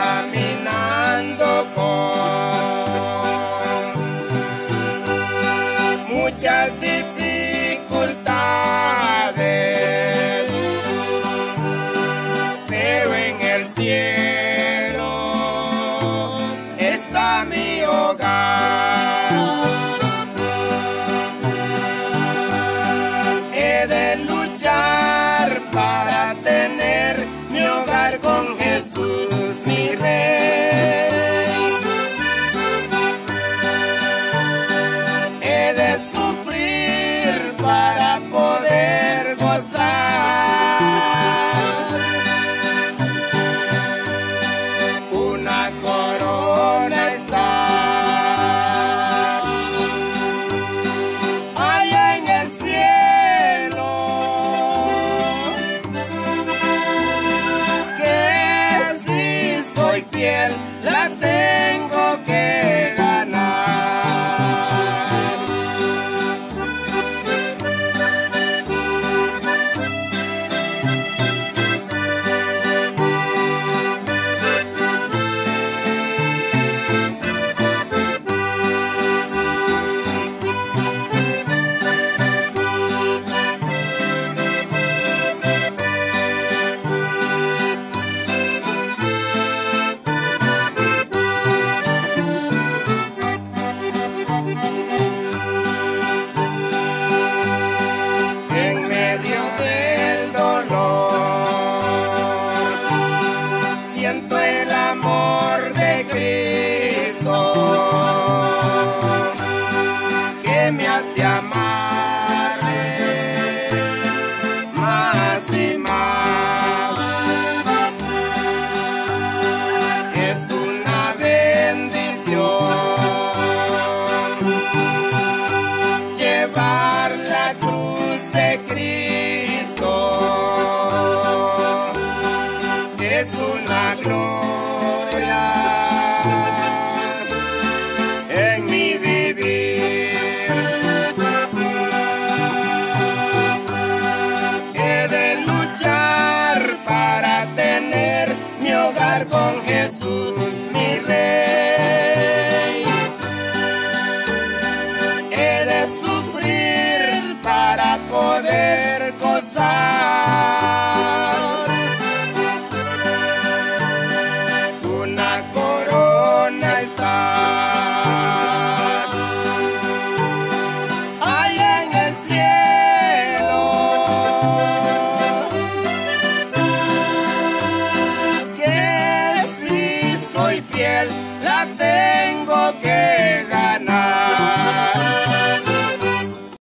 camino. Let la tengo que